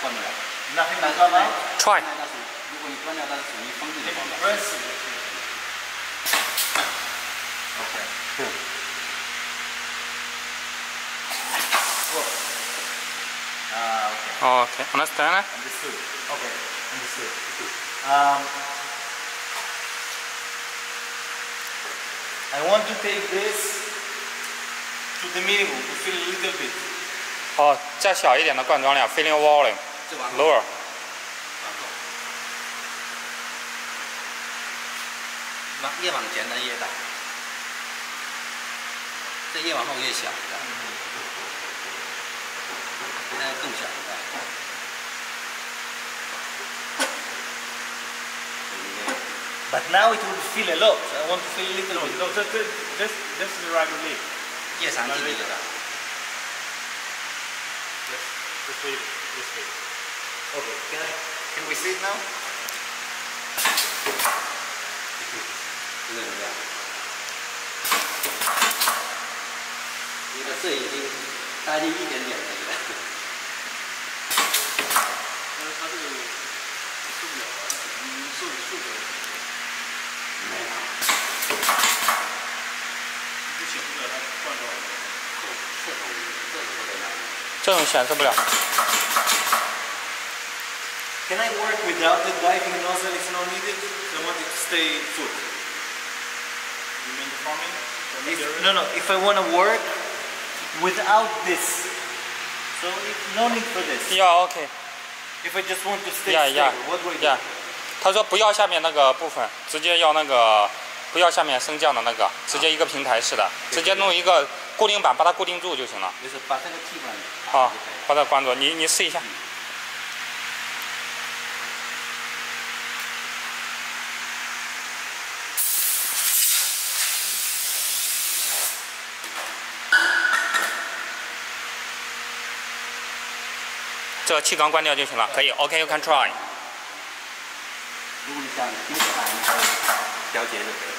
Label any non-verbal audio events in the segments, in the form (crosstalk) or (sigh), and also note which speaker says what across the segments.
Speaker 1: 关不了。
Speaker 2: Nothing
Speaker 1: 但
Speaker 2: to
Speaker 1: 是
Speaker 2: come
Speaker 1: 呢
Speaker 2: out.
Speaker 3: Try
Speaker 1: 那是如果你关掉，它是属于封闭的
Speaker 2: Can
Speaker 1: 状
Speaker 2: you
Speaker 1: 态。
Speaker 2: press?
Speaker 1: OK。
Speaker 2: Ah, okay.
Speaker 3: OK understand
Speaker 2: Understood. Okay, understood. Um, I want to take this to the minimum to fill a little bit.
Speaker 3: 哦，再小一点的灌装量 filling volume
Speaker 1: 越往前的越大，这越往后越小，现在更小了。
Speaker 2: ？But now it will fill a lot. I want to fill a little bit.
Speaker 4: No, just, just, just the right relief.
Speaker 1: 越长距离的大。
Speaker 4: Just, just leave it. Just leave it.
Speaker 2: Okay, can, I, can we see it now? (laughs)
Speaker 1: 这个怎么样？你的这已经大概就一点点而已了。
Speaker 4: 但是它这个受不了啊，你受受不了，
Speaker 1: 没有，
Speaker 4: 就显不了它灌到。
Speaker 1: 这种这种特别难。
Speaker 3: 这种显示不了。
Speaker 2: Can I work without the diving nozzle if not needed? I want it to stay put.
Speaker 4: You mean the farming? The
Speaker 2: If,
Speaker 4: material?
Speaker 2: no, no, if I want to work without this. So if, no need for this.
Speaker 3: Yeah OK
Speaker 2: If I just want to stay
Speaker 3: Yeah
Speaker 2: stable,
Speaker 3: yeah
Speaker 2: what do I do?
Speaker 3: yeah。他说不要下面那个部分，直接要那个不要下面升降的那个，直接一个平台式的，直接弄一个固定板把它固定住就行了。
Speaker 1: 就是把这个气管打
Speaker 3: 好
Speaker 1: 开就可以了。，
Speaker 3: 把它关住，你你试一下。 这个气缸关掉就行了，可以。OK，you、can try。
Speaker 1: 如果你想低下来，你可以调节就可以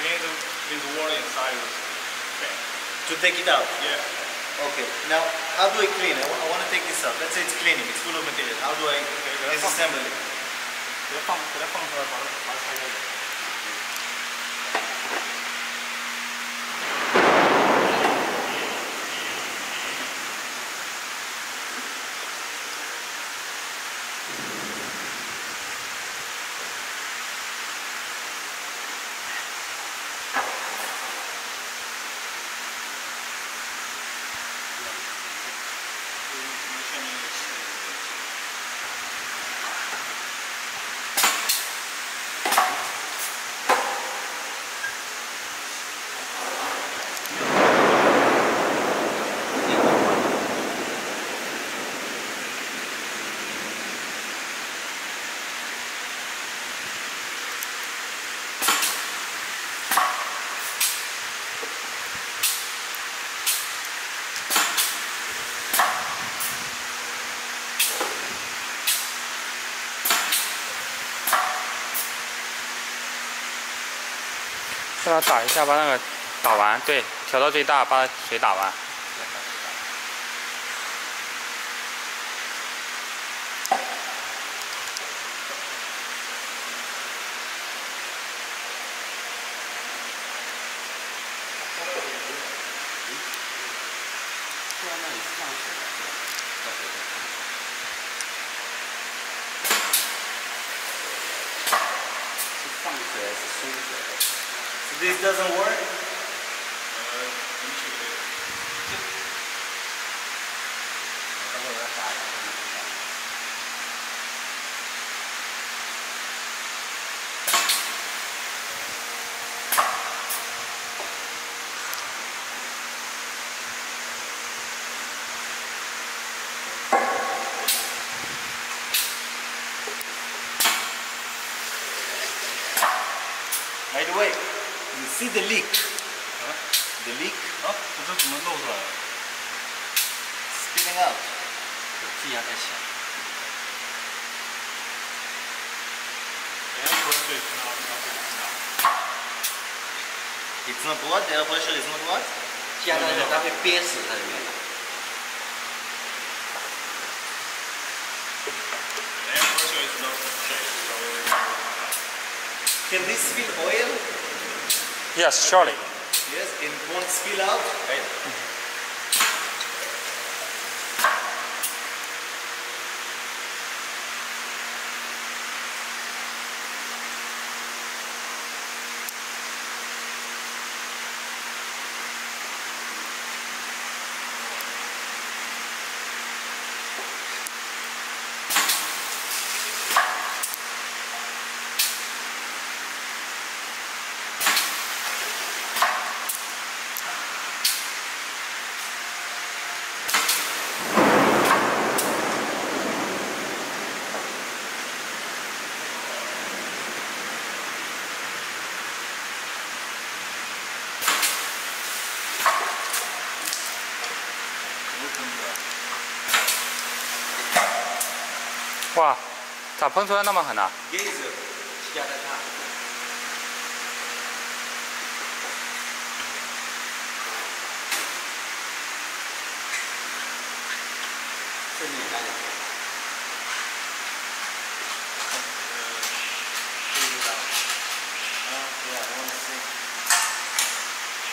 Speaker 2: Clean
Speaker 4: the clean the water inside of pan.
Speaker 2: To take it out.
Speaker 4: Yeah.
Speaker 2: Okay. Now how do I clean? I, I want to take this out. Let's say it's cleaning. It's full of material. How do I disassemble it?
Speaker 4: 把它把它拆开。
Speaker 3: 让它打一下，把那个打完，对，调到最大，把水打完。
Speaker 2: Doesn't work. see the leak. The leak
Speaker 4: 啊，这怎么漏出来了？
Speaker 2: spilling out.
Speaker 1: 气压太小。
Speaker 4: Air pressure is not not enough.
Speaker 2: It's not what? The air pressure is not what?
Speaker 1: 气压太小，它会憋死在里面的。
Speaker 4: Air pressure is not okay. So
Speaker 2: Can this spill oil?
Speaker 3: Yes, surely.
Speaker 2: Yes, it won't spill out. Right.
Speaker 3: Mm-hmm. 咋喷出来那么狠呢.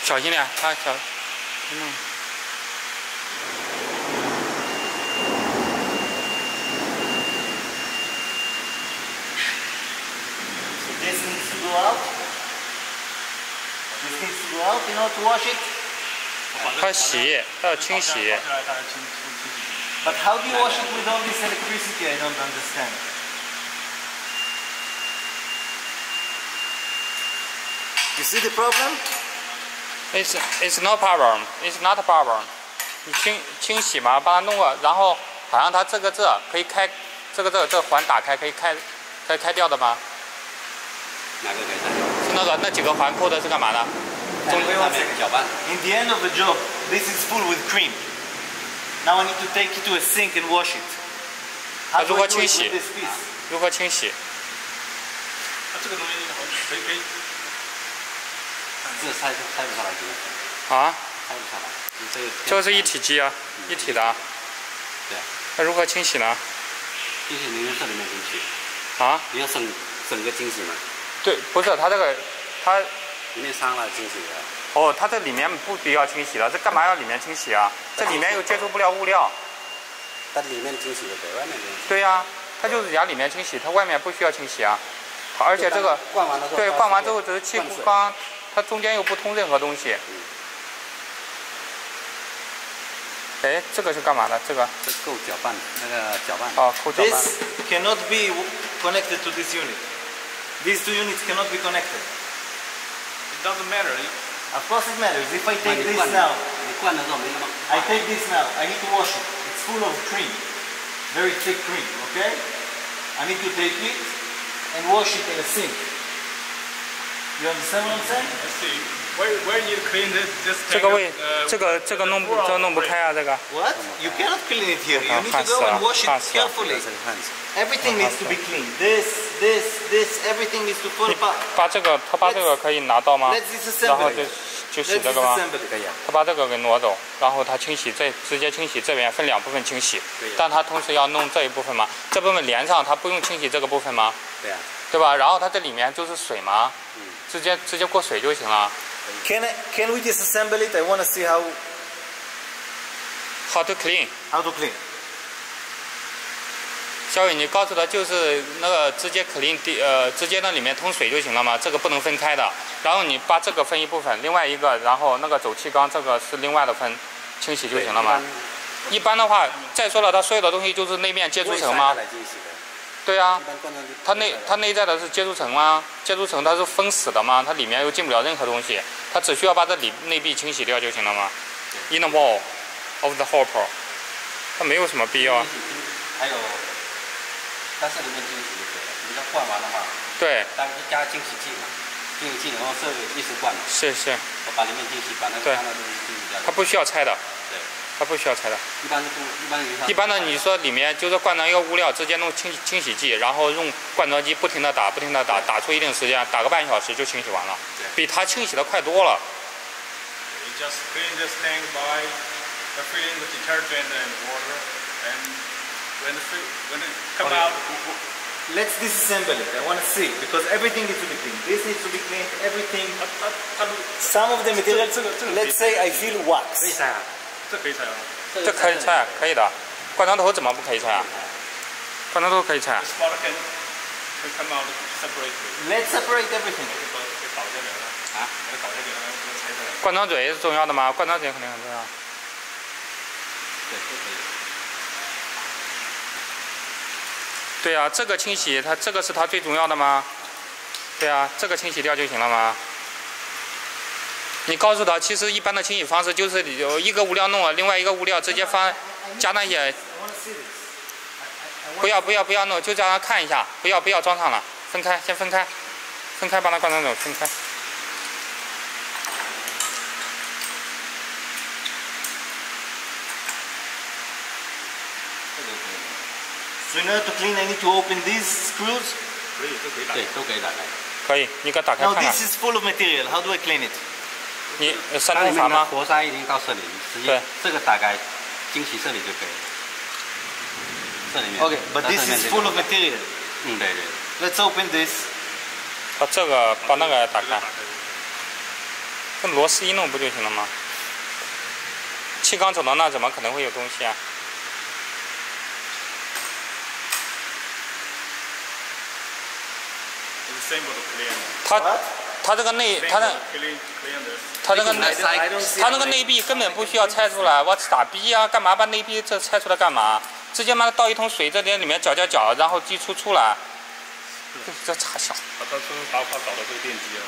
Speaker 3: 小心点，他小，嗯，
Speaker 2: This needs to go out, you know, to wash it.
Speaker 3: 他洗，他要清洗。
Speaker 4: 跑下来，大家清清清洗。
Speaker 2: But how do you wash it with all this electricity? I don't understand. You see the problem?
Speaker 3: It's it's no problem. It's not a problem. 你清清洗嘛，把它弄个，然后好像它这个这可以开，这个这个这个环打开可以开，可以开掉的吗？
Speaker 1: 哪个可以开？
Speaker 3: 是那个那几个环扣的是干嘛的？
Speaker 1: 中间上面搅拌。
Speaker 2: In the end of the job, this is full with cream. Now I need to take it to a sink and wash it. How do I do it with this piece?
Speaker 3: 如何清洗？
Speaker 4: 它这个东西好像可以可以，
Speaker 1: 这拆拆不下来，这个
Speaker 3: 啊，
Speaker 1: 拆不下来。你这个
Speaker 3: 这是一体机啊，一体的啊。
Speaker 1: 对啊，
Speaker 3: 那如何清洗呢？
Speaker 1: 进去你用这里面进去，
Speaker 3: 啊，
Speaker 1: 你要省整个清洗吗，
Speaker 3: 对，不是它这个，它
Speaker 1: 里面伤了清洗的。
Speaker 3: 哦，它这里面不必要清洗了，这干嘛要里面清洗啊？这里面又接触不了物料。
Speaker 1: 它里面清洗的给，外面用清洗。
Speaker 3: 对呀、它就是讲里面清洗，它外面不需要清洗啊。而且这个
Speaker 1: 灌完了之后，
Speaker 3: 对灌完之后只是气
Speaker 1: 灌水
Speaker 3: 壶缸，它中间又不通任何东西。哎，这个是干嘛的？这个
Speaker 1: 这够搅拌，那个搅拌。
Speaker 3: 哦，扣搅拌。
Speaker 2: This cannot be connected to this unit. These two units cannot be connected.
Speaker 4: doesn't matter.
Speaker 2: Of course it matters. If I take this now, I take this now, I need to wash it. It's full of cream, very thick cream, okay? I need to take it and wash it in a sink. You understand what I'm saying?
Speaker 4: I see. Where where you clean this? Just
Speaker 3: 这个位
Speaker 4: uh,，
Speaker 3: 这个这个弄不这个弄不开啊，这个
Speaker 2: What? You cannot clean it here. You
Speaker 3: Ah,
Speaker 2: need to go and wash it carefully. Everything needs to be clean. This, this, this, everything needs to fall.
Speaker 3: 把这个他把这个可以拿到吗然后就就洗这个吗？
Speaker 1: 可以啊。
Speaker 3: 他把这个给挪走，然后他清洗这直接清洗这边分两部分清洗，但他同时要弄这一部分吗？这部分连上，他不用清洗这个部分吗？
Speaker 1: 对呀。
Speaker 3: 对吧？然后它这里面就是水嘛，
Speaker 1: 嗯。
Speaker 3: 直接直接过水就行了。
Speaker 2: Can I, can we disassemble it? I want to see how
Speaker 3: How to
Speaker 2: clean？how to clean.
Speaker 3: 小雨，你告诉他就是那个直接 clean 地呃，直接那里面通水就行了嘛，这个不能分开的。然后你把这个分一部分，另外一个，然后那个走气缸这个是另外的分，清洗就行了嘛。一般的话，再说了，它所有的东西就是内面接触层吗？对啊它内它内在的是接触层吗？接触层它是封死的吗？它里面又进不了任何东西，它只需要把这里内壁清洗掉就行了吗。In the wall of the hopper，它没有什么必要。
Speaker 1: 清洗还有，但是里面清洗就可以了。你要换完的话，
Speaker 3: 对，
Speaker 1: 当然加清洗剂嘛，清洗剂然后这一直灌嘛，
Speaker 3: 是是，
Speaker 1: 我把里面清洗，把那个
Speaker 3: 对
Speaker 1: 脏的东西清洗掉。
Speaker 3: 它不需要拆的，
Speaker 1: 对，
Speaker 3: 它不需要拆的。
Speaker 1: 一般是不，一般
Speaker 3: 一般的，你说里面就是灌装一个物料，直接弄清清洗剂，然后用灌装机不停的打，不停的打，打出一定时间，打个半小时就清洗完了，比它清洗的快多了。
Speaker 4: You just clean this tank by uh, filling with detergent and water, and when the fi- when it come
Speaker 2: Okay.
Speaker 4: out,
Speaker 2: Let's disassemble it. I want to see because everything needs to be cleaned. This needs to be cleaned. Everything. Some of the material. Let's say I feel wax.
Speaker 1: 可以拆啊，
Speaker 4: 这可以拆啊。
Speaker 3: 这可以拆，可以的。灌装头怎么不可以拆啊？灌装头可以拆。
Speaker 2: Let's separate everything.
Speaker 1: 啊。
Speaker 3: 灌装嘴是重要的吗？灌装嘴肯定很重要。
Speaker 1: 对，都可以。
Speaker 3: 对啊、这个清洗它这个是它最重要的吗？对啊、这个清洗掉就行了吗？你告诉他，其实一般的清洗方式就是有一个物料弄了，另外一个物料直接放加那些。不要不要不要弄，就叫他看一下。不要不要装上了，分开先分开，分开把它灌上走，分开。
Speaker 2: So know to clean, I need to open these screws。
Speaker 4: 可以都可以打。
Speaker 1: 对，都可以打开。
Speaker 3: 可以，你给打开看看。
Speaker 2: Now this is full of material. How do I clean it?
Speaker 3: 你呃三
Speaker 1: 它里面的
Speaker 3: 度阀吗？
Speaker 1: 活塞已经到这里，直接
Speaker 3: 对
Speaker 1: 这个打开，清洗这里就可以了。这里面。
Speaker 2: Okay, but
Speaker 1: 但
Speaker 2: this is full
Speaker 1: 种
Speaker 2: of material.
Speaker 1: 嗯，对对。
Speaker 2: Let's open this.
Speaker 3: 把这个把那个打开
Speaker 4: 这个打，开。
Speaker 3: 跟螺丝一弄不就行了吗？气缸走到那怎么可能会有东西啊.它
Speaker 2: What?
Speaker 3: 它这个内它的.它这个内它那个内壁根本不需要拆出来，我傻逼啊！干嘛把内壁这拆出来干嘛？直接妈倒一桶水在这里面搅搅搅，然后滴出出来，这这傻小。
Speaker 4: 他他说把把搞到这个电机啊，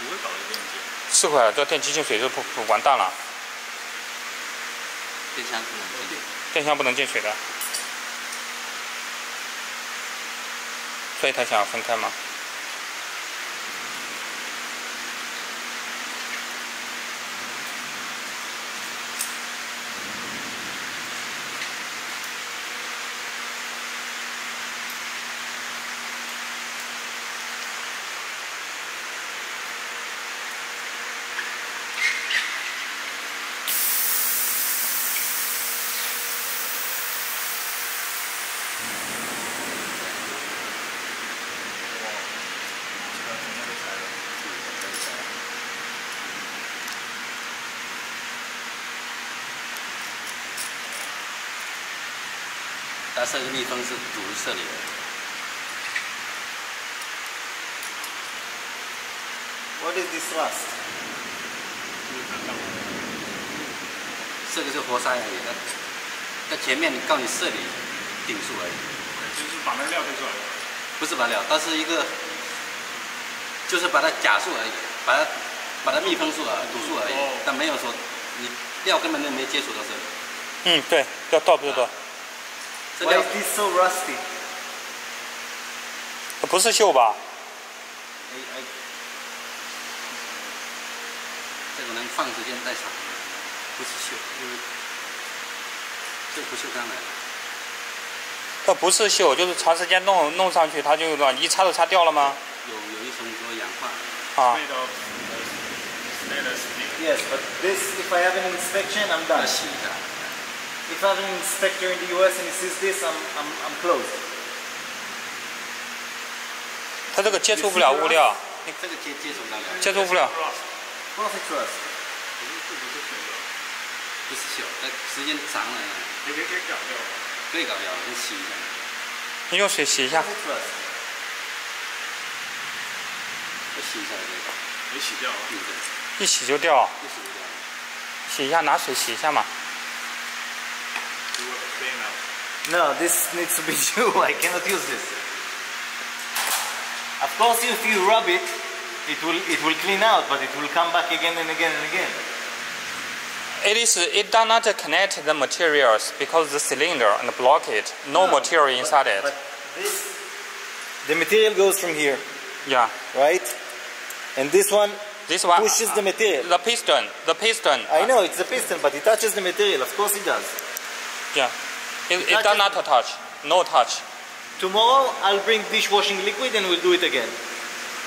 Speaker 4: 不会搞到这个电机。
Speaker 3: 是会，这电机进水就不不完蛋了，
Speaker 1: 电箱不能进。
Speaker 3: 电箱不能进水的，所以他想要分开嘛。
Speaker 1: 它这个密封是堵这里的
Speaker 2: ，What is this last？
Speaker 1: 这个是活塞而已。它在前面你告你这里顶住而已，
Speaker 4: 就是把那个料推出来。
Speaker 1: 不是把料，它是一个，就是把它夹住而已，把它把它密封住了，堵住而已
Speaker 4: 哦，
Speaker 1: 但没有说你料根本就没接触到这里。
Speaker 3: 嗯，对，要倒不就倒，
Speaker 1: 这
Speaker 2: Why is this so rusty?
Speaker 3: 这不是锈吧？
Speaker 1: 哎哎，这个能放时间再长，不是锈，因为这不锈钢来的。
Speaker 3: 它不是锈，就是长时间弄弄上去，它就一擦都擦掉了吗？
Speaker 1: 有有一层说氧化，
Speaker 3: 啊
Speaker 4: uh.
Speaker 2: Yes, but this, if I have an inspection, I'm
Speaker 1: 要
Speaker 2: done. If I have an inspector in the US and he sees this, I'm, I'm, I'm closed.
Speaker 3: 它这个接触不了物料，
Speaker 1: 这个接接触不了，
Speaker 3: 接触不了。
Speaker 2: Profit rust.
Speaker 1: 不是锈，但时间长了
Speaker 4: 可以可以搞掉。
Speaker 1: 可以搞掉，先洗一下。
Speaker 3: 你用水洗一下。
Speaker 1: 洗一下这个，
Speaker 4: 没洗掉啊。
Speaker 3: 一洗就掉，
Speaker 1: 一洗就掉。
Speaker 3: 洗一下，拿水洗一下嘛。
Speaker 4: Do it clean now.
Speaker 2: No, this needs to be (laughs) you. I cannot use this. Of course, if you rub it, it will it will clean out, but it will come back again and again and again.
Speaker 3: It is. It does not connect the materials because the cylinder and block it. No material inside it.
Speaker 2: But this, the material goes from here,
Speaker 3: Yeah.
Speaker 2: right? And this one
Speaker 3: This one
Speaker 2: pushes the material.
Speaker 3: The piston. The piston.
Speaker 2: I know it's the piston, but it touches the material. Of course, it does.
Speaker 3: Yeah. It, it does not touch. No touch.
Speaker 2: Tomorrow, I'll bring dishwashing liquid and we'll do it again.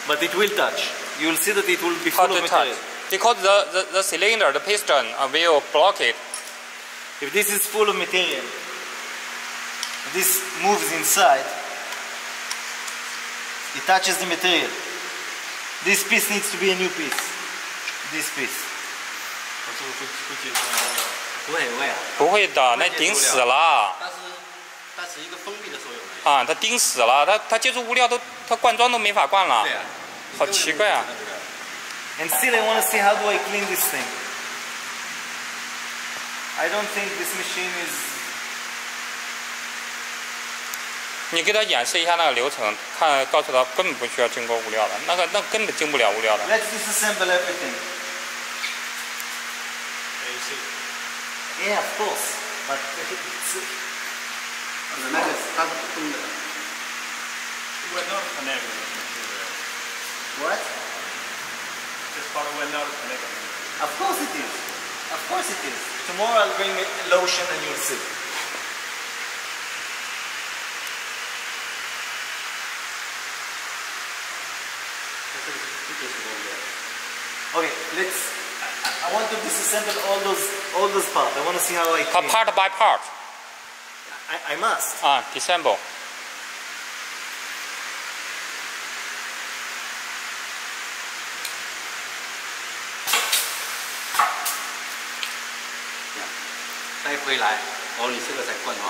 Speaker 2: But it will touch. You will see that it will be
Speaker 3: How
Speaker 2: full
Speaker 3: to
Speaker 2: of
Speaker 3: touch? Because the, the, the cylinder, the piston uh, will block it.
Speaker 2: If this is full of material, this moves inside, it touches the material. This piece needs to be a new piece. This piece. 不会，不会啊。
Speaker 3: 不会的，那顶死了
Speaker 1: 但是它是一个封闭的。
Speaker 3: 啊！它顶死了，它它接触物料都它灌装都没法灌了
Speaker 1: 对。啊。
Speaker 3: 好奇怪啊
Speaker 2: And still, I want to see how do I clean this thing. I don't think this machine is.
Speaker 3: 你给他演示一下那个流程，看告诉他根本不需要经过物料的，那个那根本经不了物料的。
Speaker 2: Let's disassemble everything. Yeah, of course. But (laughs) it's...
Speaker 1: Uh, As a matter start putting the...
Speaker 4: We're not connected.
Speaker 2: What?
Speaker 4: Just part we're not connected.
Speaker 2: Of course it is. Of course it is. Tomorrow I'll bring a lotion and you'll see. Okay, let's I, I want to disassemble all those all those parts. I want to see how I
Speaker 3: 它
Speaker 2: clean.
Speaker 3: part by part
Speaker 2: I, I must.
Speaker 3: 啊，disassemble。
Speaker 1: 再回来，哦，你这个才灌装。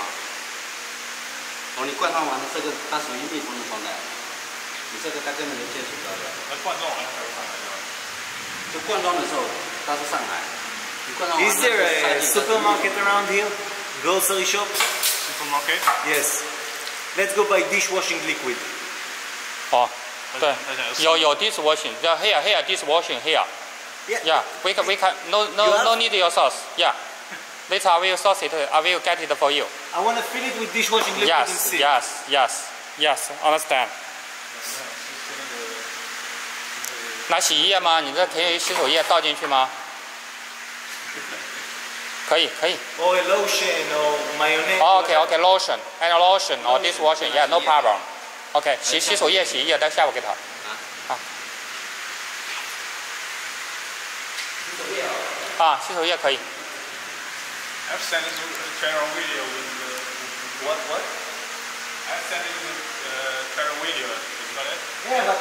Speaker 1: 哦，你灌装完了，这个它属于密封的状态，你这个它根本就接触不到的。
Speaker 4: 那灌装完了才会上来的。
Speaker 1: 就灌装的时候， 它是上海。你灌装完了
Speaker 2: Is there
Speaker 1: 它是
Speaker 2: a
Speaker 1: 塞进
Speaker 2: supermarket around here? Grocery shop?
Speaker 4: Supermarket.
Speaker 2: Yes. Let's go buy dishwashing liquid.
Speaker 3: 哦，对
Speaker 4: 大家，
Speaker 3: 有有 dishwashing，yeah here here dishwashing here。
Speaker 2: Yeah.
Speaker 3: Yeah, we can we can no
Speaker 2: You
Speaker 3: no
Speaker 2: have-
Speaker 3: no need your sauce. Yeah. Later I will sauce it. I will get it for you.
Speaker 2: I want to fill it with dishwashing liquid and
Speaker 3: Yes,
Speaker 2: see.
Speaker 3: yes, yes, yes. Understand. 拿洗衣液吗？你这可以洗手液倒进去吗？可以，可以。
Speaker 2: Or a lotion or mayonnaise.
Speaker 3: OK OK lotion and lotion or dishwashing. Yeah, no problem. OK，洗洗手液、洗衣液，待下午给他。啊，洗手液可以。
Speaker 4: I've sent it to uh, Channel Video with.
Speaker 2: What? What?
Speaker 4: I've sent it to uh, Channel Video. Is that it?
Speaker 2: Yeah, but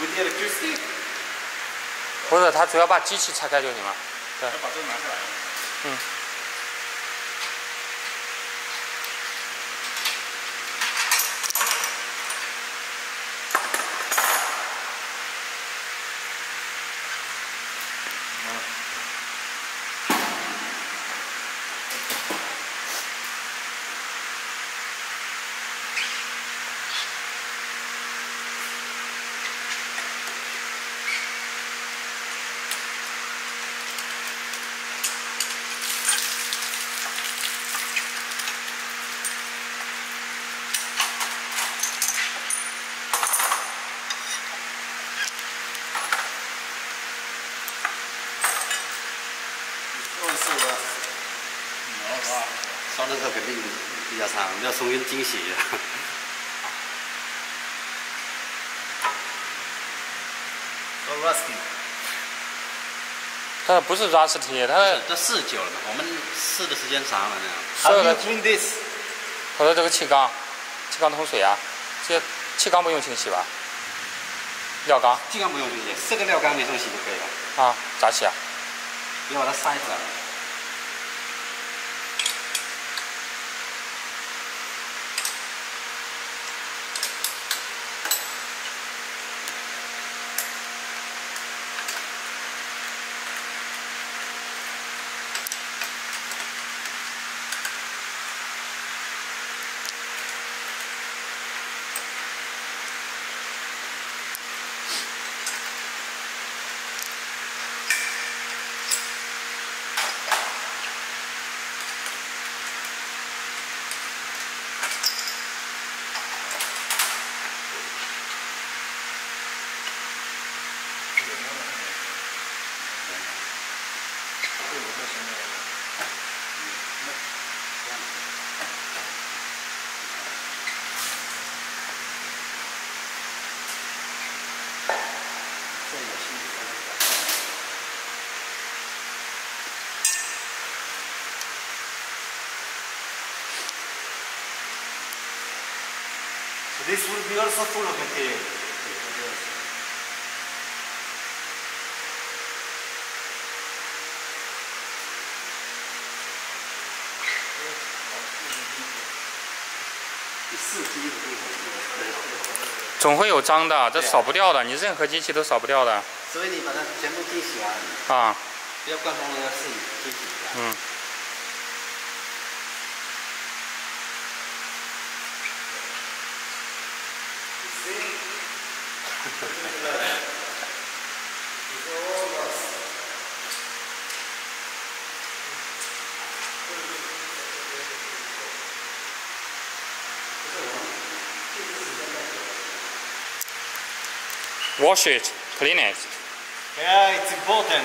Speaker 2: with the electricity.
Speaker 3: 不是，他只要把机器拆开就行了。
Speaker 4: 要把这个拿下来。
Speaker 1: 二次的烧的时候肯定比较长，要重新清洗。
Speaker 2: Or rusty.
Speaker 3: 它不是 rusty，它
Speaker 1: 这试久了嘛，我们试的时间长了那样。
Speaker 3: 所
Speaker 2: How
Speaker 3: 有
Speaker 2: do you
Speaker 3: 的
Speaker 2: clean this?
Speaker 3: 我说这个气缸，气缸通水啊，这气缸不用清洗吧？料缸
Speaker 1: 气缸不用清洗，这个料缸你用洗就可以了，
Speaker 3: 啊，咋洗啊？
Speaker 1: 你要把它塞出来。
Speaker 2: This will be also full of material.
Speaker 1: 你四机的部分，
Speaker 3: 总会有脏的，这扫不掉的，你任何机器都扫不掉的
Speaker 1: 所以你把它全部清洗完，
Speaker 3: 啊。
Speaker 1: 要要自己清洗一下。
Speaker 3: 嗯。Wash it, clean it.
Speaker 2: Yeah, it's important.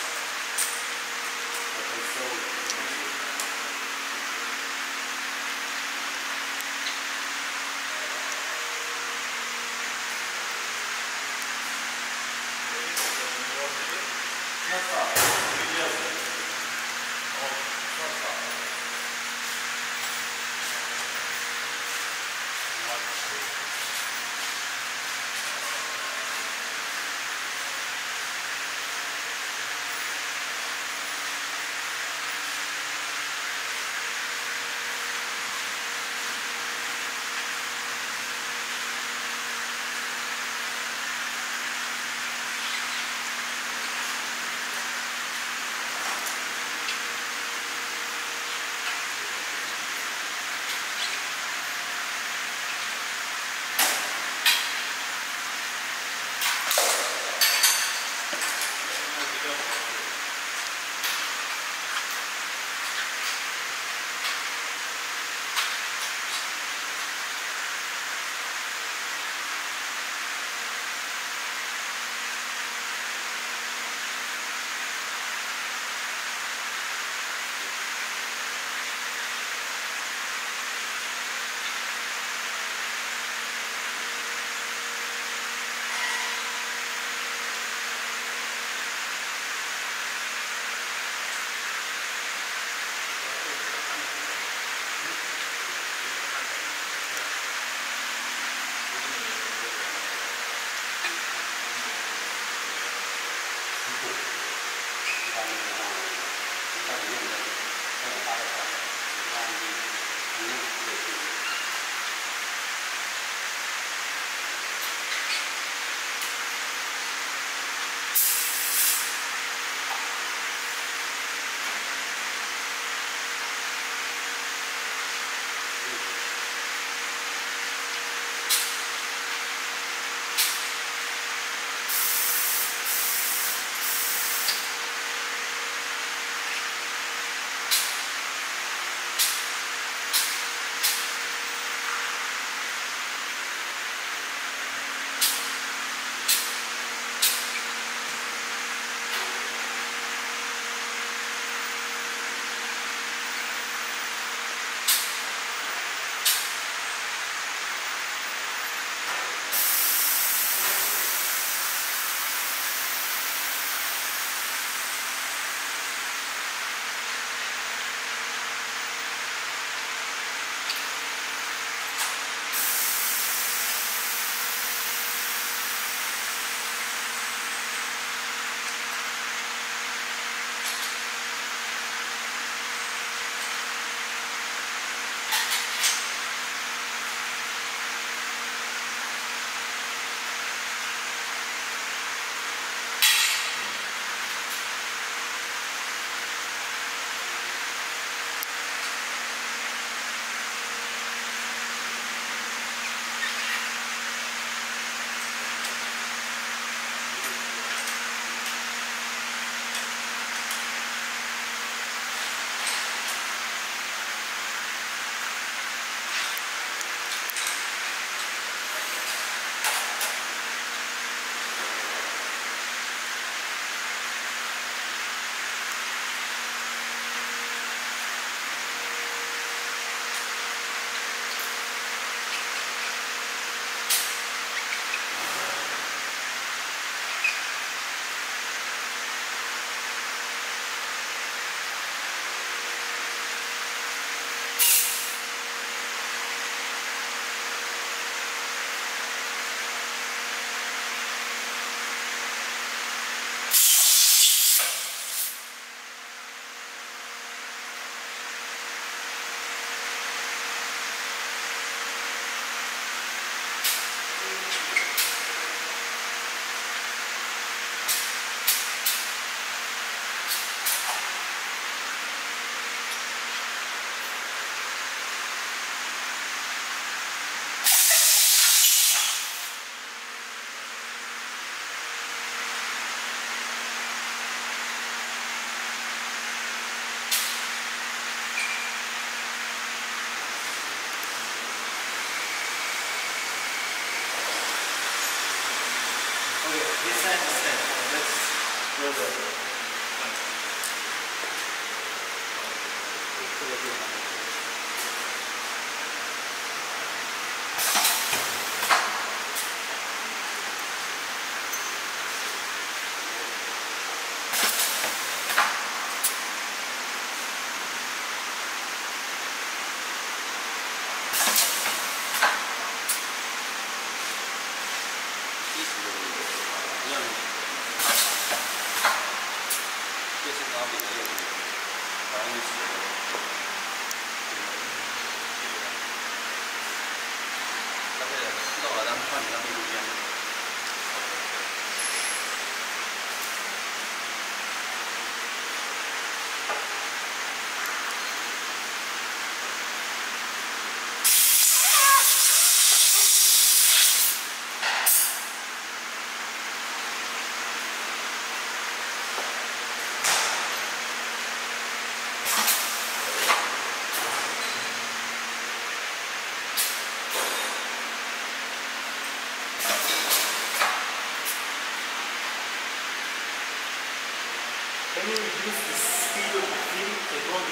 Speaker 2: the speed of the feed? They don't.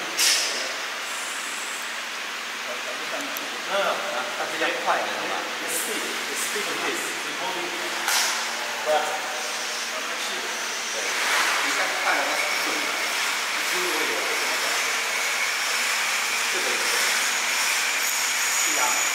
Speaker 2: No, no.
Speaker 1: 啊，它比较快的是吧
Speaker 2: ？The speed, the speed of this. They don't. But
Speaker 1: 对，你太快了，它是不准的，机会有。这个是呀。